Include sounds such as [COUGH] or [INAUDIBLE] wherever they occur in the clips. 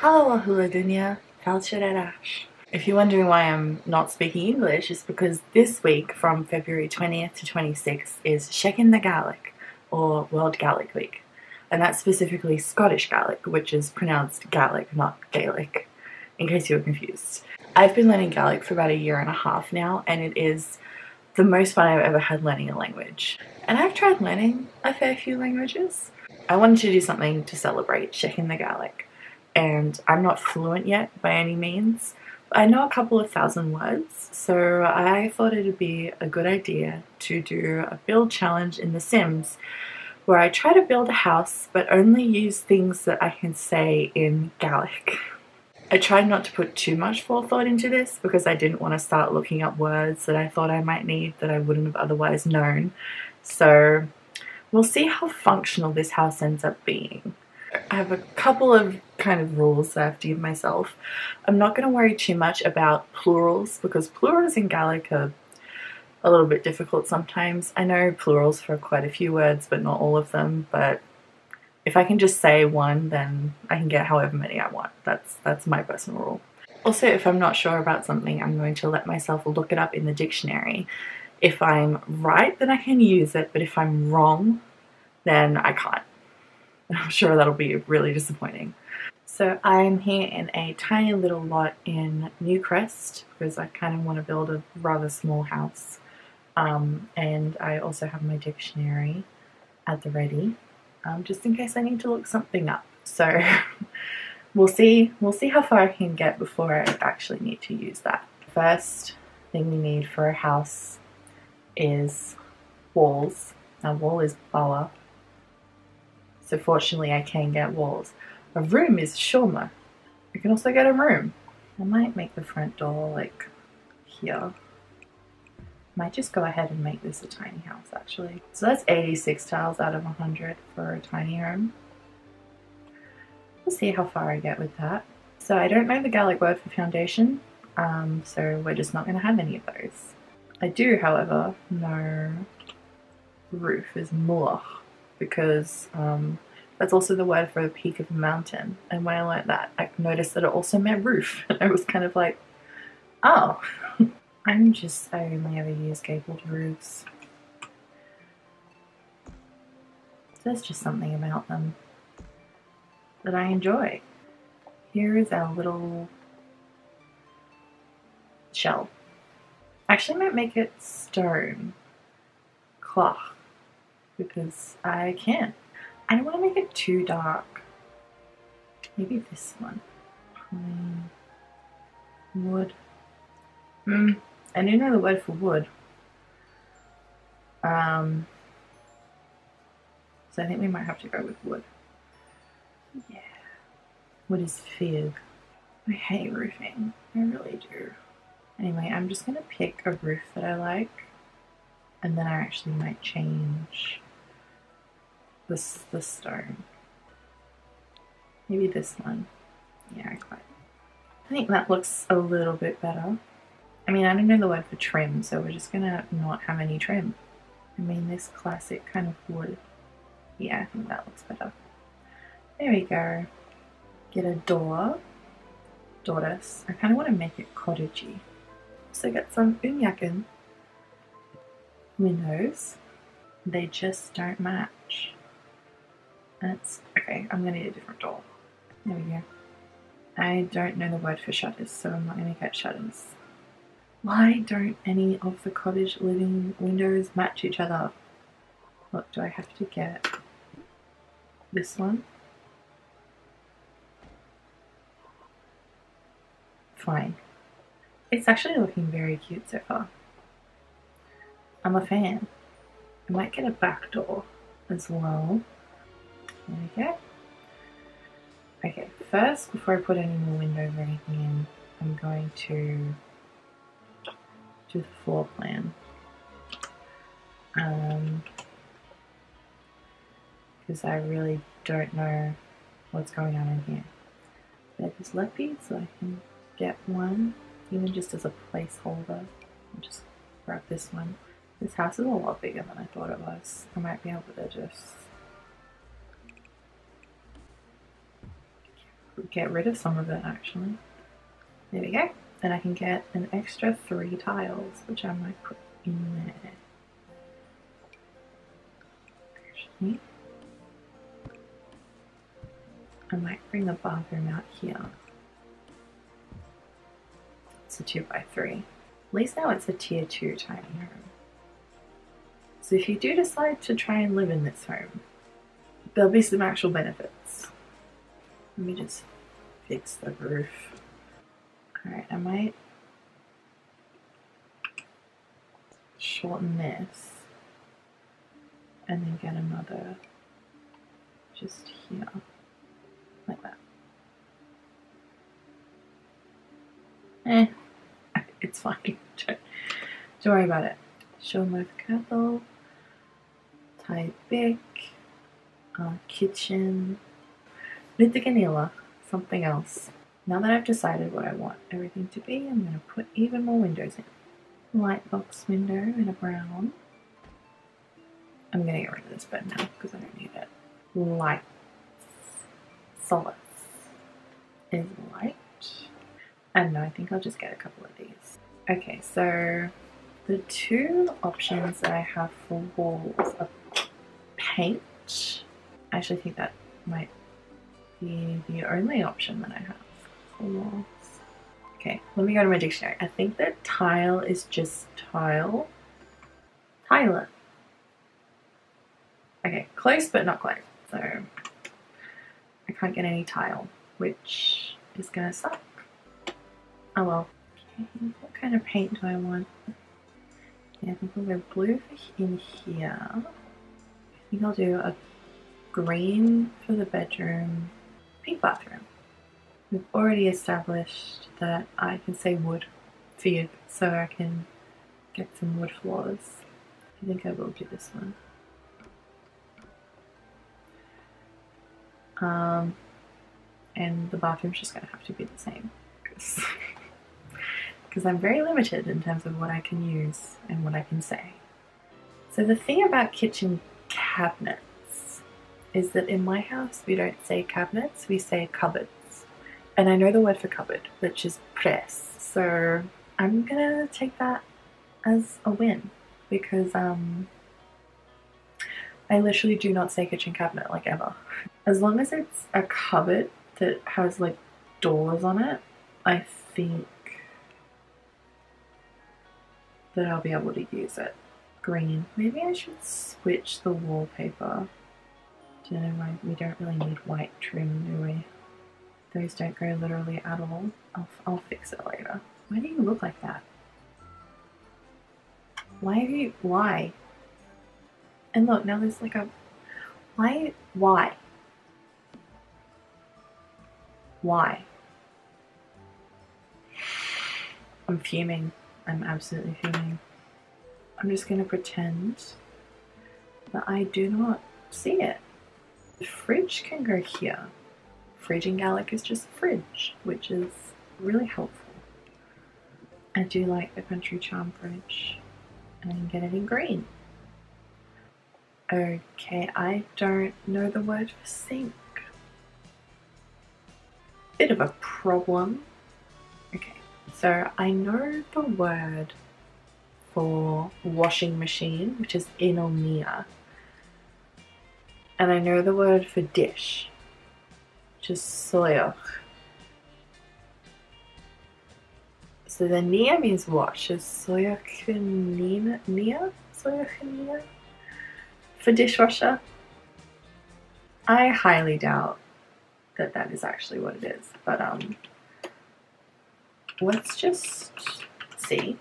Hello Ahula Dunya. If you're wondering why I'm not speaking English, it's because this week from February 20th to 26th is Seachdain na Gàidhlig, or World Gaelic Week. And that's specifically Scottish Gaelic, which is pronounced Gaelic, not Gaelic, in case you were confused. I've been learning Gaelic for about a year and a half now, and it is the most fun I've ever had learning a language. And I've tried learning a fair few languages. I wanted to do something to celebrate Seachdain na Gàidhlig and I'm not fluent yet by any means. I know a couple of thousand words, so I thought it would be a good idea to do a build challenge in The Sims where I try to build a house but only use things that I can say in Gaelic. I tried not to put too much forethought into this because I didn't want to start looking up words that I thought I might need that I wouldn't have otherwise known. So we'll see how functional this house ends up being. I have a couple of kind of rules that I have to give myself. I'm not going to worry too much about plurals because plurals in Gaelic are a little bit difficult sometimes. I know plurals for quite a few words, but not all of them. But if I can just say one, then I can get however many I want. That's that's my personal rule. Also, if I'm not sure about something, I'm going to let myself look it up in the dictionary. If I'm right, then I can use it, but if I'm wrong, then I can't. [LAUGHS] I'm sure that'll be really disappointing. So I'm here in a tiny little lot in Newcrest because I kind of want to build a rather small house. Um, and I also have my dictionary at the ready, um, just in case I need to look something up. So [LAUGHS] we'll see. We'll see how far I can get before I actually need to use that. First thing we need for a house is walls. Now wall is lower so fortunately I can get walls. A room is shormer. You can also get a room. I might make the front door like here. Might just go ahead and make this a tiny house actually. So that's 86 tiles out of 100 for a tiny room. We'll see how far I get with that. So I don't know the Gaelic word for foundation, um, so we're just not going to have any of those. I do, however, know roof is mulach because um, that's also the word for the peak of a mountain. And when I learned that, I noticed that it also meant roof. [LAUGHS] And I was kind of like, oh. [LAUGHS] I'm just, I only ever use gabled roofs. There's just something about them that I enjoy. Here is our little shell. Actually, I might make it stone cloth because I can. I don't want to make it too dark. Maybe this one. Pine. Wood. Hmm. I do know the word for wood. Um. So I think we might have to go with wood. Yeah. Wood is fig. I hate roofing. I really do. Anyway, I'm just gonna pick a roof that I like and then I actually might change this the stone. Maybe this one. Yeah, I quite. I think that looks a little bit better. I mean, I don't know the word for trim, so we're just gonna not have any trim. I mean, this classic kind of wood. Yeah, I think that looks better. There we go. Get a door. Doris. I kind of want to make it cottagey. So get some unyakin windows. They just don't match. That's okay. I'm gonna need a different door. There we go. I don't know the word for shutters, so I'm not gonna get shutters. Why don't any of the cottage living windows match each other? Look, do I have to get this one? Fine. It's actually looking very cute so far. I'm a fan. I might get a back door as well. Go. Okay, first, before I put any more windows or anything in, I'm going to do the floor plan. Um, because I really don't know what's going on in here. There's Leppy, so I can get one, even just as a placeholder. I'll just grab this one. This house is a lot bigger than I thought it was. I might be able to just get rid of some of it actually. There we go. Then I can get an extra three tiles, which I might put in there. Actually, I might bring the bathroom out here. It's a 2 by 3 At least now it's a tier 2 tiny home. So if you do decide to try and live in this home, there'll be some actual benefits. Let me just fix the roof. Alright, I might shorten this and then get another just here, like that. Eh, [LAUGHS] it's fine. Don't, don't worry about it. Show my kettle, type big, uh, kitchen, Lite Ganila, something else. Now that I've decided what I want everything to be, I'm going to put even more windows in. Light box window in a brown. I'm going to get rid of this bed now because I don't need it. Light. Solace is light. And don't I think I'll just get a couple of these. Okay, so the two options that I have for walls are paint. I actually think that might be the only option that I have. Okay, let me go to my dictionary. I think that tile is just tile. Tyler. Okay, close but not quite. So I can't get any tile, which is gonna suck. Oh well. Okay, what kind of paint do I want? Yeah, I think I'll go blue in here. I think I'll do a green for the bedroom, bathroom. We've already established that I can say wood for you, so I can get some wood floors. I think I will do this one. Um, and the bathroom's just going to have to be the same because [LAUGHS] I'm very limited in terms of what I can use and what I can say. So the thing about kitchen cabinets is that in my house we don't say cabinets, we say cupboards. And I know the word for cupboard, which is press. So I'm gonna take that as a win because um, I literally do not say kitchen cabinet like ever. [LAUGHS] As long as it's a cupboard that has like doors on it, I think that I'll be able to use it. Green. Maybe I should switch the wallpaper. Do you know, we don't really need white trim, do we? Those don't go literally at all. I'll, I'll fix it later. Why do you look like that? Why are you, why? And look, now there's like a, why, why? Why? I'm fuming. I'm absolutely fuming. I'm just going to pretend that I do not see it. The fridge can go here fridge in Gaelic is just fridge, which is really helpful. I do like the Country Charm fridge, and I can get it in green. Okay, I don't know the word for sink. Bit of a problem. Okay, so I know the word for washing machine, which is inomia. And I know the word for dish, just soyoch. So the nia means wash. Is soyochania? Nia? For dishwasher? I highly doubt that that is actually what it is. But um, let's just see.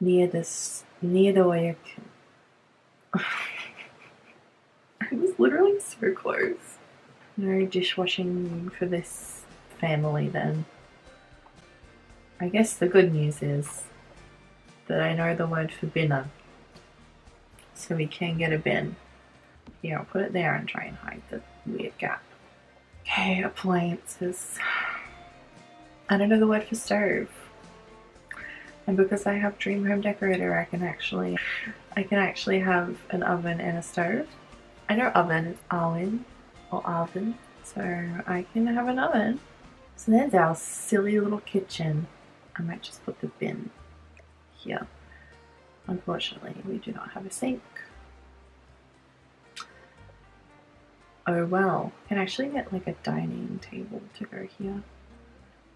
Near this, near the way I was literally so close. No dishwashing for this family then. I guess the good news is that I know the word for binner. So we can get a bin. Here, I'll put it there and try and hide the weird gap. Okay, appliances. I don't know the word for stove. And because I have Dream Home Decorator, I can actually I can actually have an oven and a stove. Know oven Arwen or oven, So I can have an oven. So there's our silly little kitchen. I might just put the bin here. Unfortunately, we do not have a sink. Oh well, I can actually get like a dining table to go here.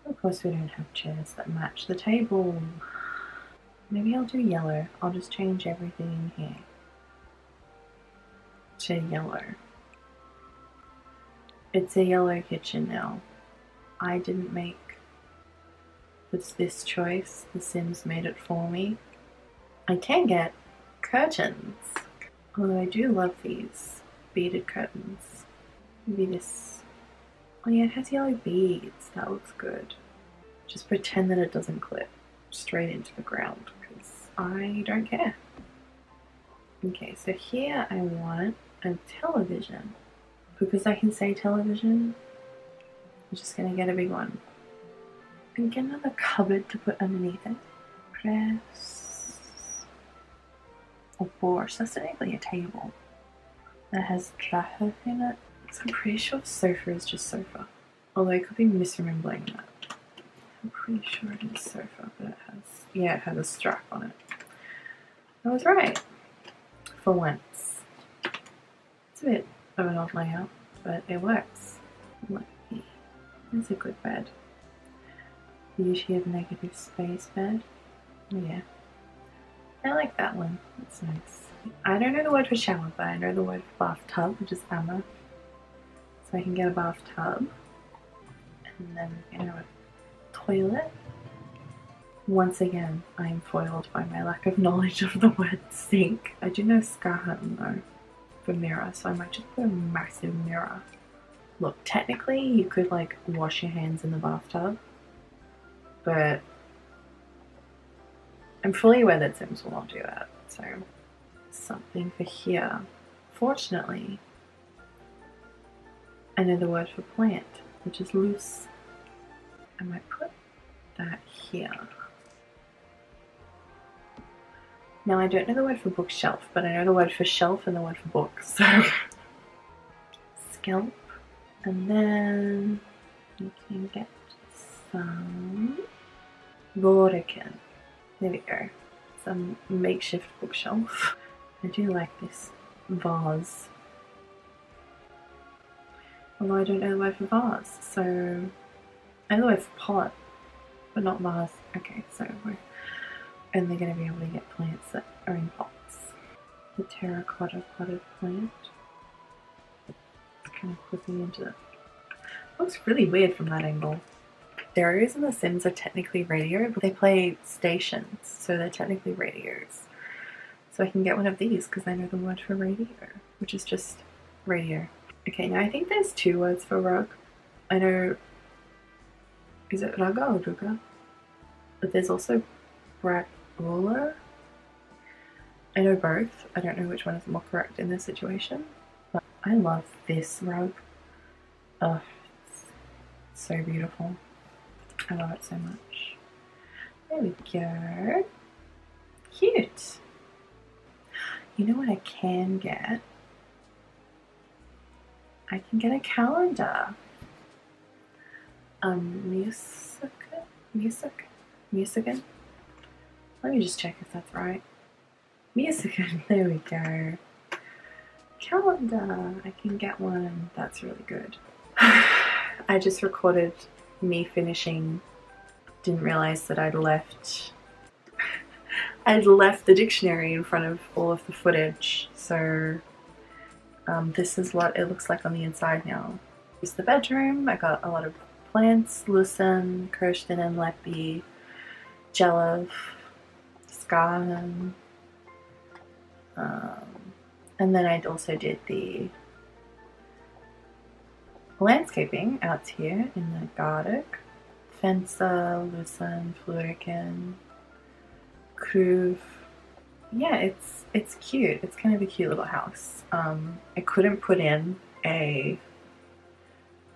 Of course we don't have chairs that match the table. Maybe I'll do yellow. I'll just change everything in here to yellow. It's a yellow kitchen now. I didn't make this, this choice. The Sims made it for me. I can get curtains. Although I do love these beaded curtains. Maybe this. Oh yeah, it has yellow beads. That looks good. Just pretend that it doesn't clip straight into the ground because I don't care. Okay, so here I want a television. Because I can say television, I'm just gonna get a big one. And get another cupboard to put underneath it. Press. Or board. That's technically a table that has draher in it. So I'm pretty sure sofa is just sofa. Although I could be misremembering that. I'm pretty sure it is sofa, but it has, yeah, it has a strap on it. I was right. For once. A bit of an odd layout, but it works. It's a good bed. Beauty of negative space bed. Oh, yeah. I like that one. It's nice. I don't know the word for shower, but I know the word for bathtub, which is Amma. So I can get a bathtub. And then can have a toilet. Once again, I am foiled by my lack of knowledge of the word sink. I do know Skahan though for mirror, so I might just put a massive mirror. Look, technically you could like wash your hands in the bathtub, but I'm fully aware that Sims will not do that, so something for here. Fortunately, I know the word for plant, which is loose. I might put that here. Now I don't know the word for bookshelf, but I know the word for shelf and the word for book, [LAUGHS] so scalp. And then you can get some Lorican. There we go. Some makeshift bookshelf. I do like this vase. Although I don't know the word for vase, so I know for pot, but not vase. Okay, so we're only going to be able to get plants that are in pots. The terracotta potted plant. Kind of clipping into it. Looks really weird from that angle. Stereos in The Sims are technically radio, but they play stations, so they're technically radios. So I can get one of these because I know the word for radio, which is just radio. Okay, now I think there's two words for rug. I know, is it raga or ruga? But there's also I know both. I don't know which one is more correct in this situation. But I love this rug. Oh, so beautiful. I love it so much. There we go. Cute. You know what I can get? I can get a calendar. Um, music, music, music. Let me just check if that's right. Music, [LAUGHS] there we go. Calendar, I can get one. That's really good. [SIGHS] I just recorded me finishing. Didn't realize that I'd left. [LAUGHS] I'd left the dictionary in front of all of the footage, so um, this is what it looks like on the inside now. Is the bedroom. I got a lot of plants, Lucen, Kirsten, and Leppy, Jelov, Scan. Um, and then I also did the landscaping out here in the garden. Fencer, Lucen, Flurican, Kruv. Yeah, it's it's cute. It's kind of a cute little house. Um, I couldn't put in a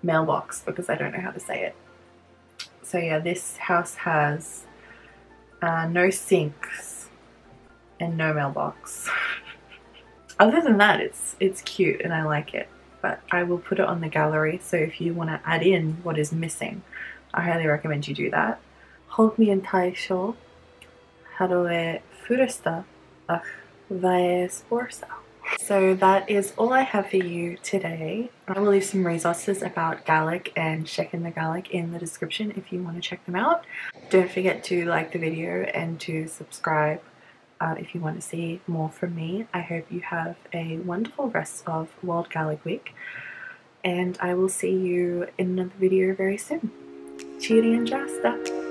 mailbox because I don't know how to say it. So yeah, this house has uh, no sinks and no mailbox. [LAUGHS] Other than that, it's it's cute and I like it. but I will put it on the gallery so if you want to add in what is missing, I highly recommend you do that. Hold me Holgmien taisho haroe furesta ach vae sporsa. So that is all I have for you today. I will leave some resources about Gaelic and Seachdain na Gàidhlig in the description if you want to check them out. Don't forget to like the video and to subscribe uh, if you want to see more from me. I hope you have a wonderful rest of World Gaelic Week and I will see you in another video very soon. Cheery and Jasta!